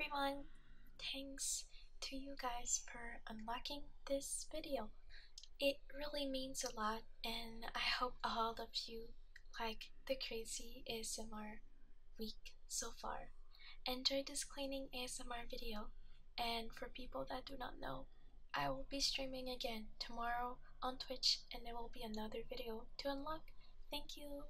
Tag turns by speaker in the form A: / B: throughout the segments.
A: everyone! Thanks to you guys for unlocking this video. It really means a lot and I hope all of you like the crazy ASMR week so far. Enjoy this cleaning ASMR video and for people that do not know, I will be streaming again tomorrow on Twitch and there will be another video to unlock. Thank you!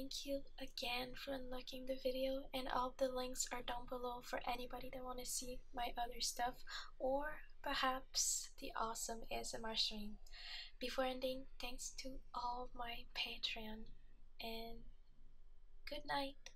A: Thank you again for unlocking the video and all the links are down below for anybody that want to see my other stuff or perhaps the awesome ASMR stream. Before ending, thanks to all my Patreon and good night.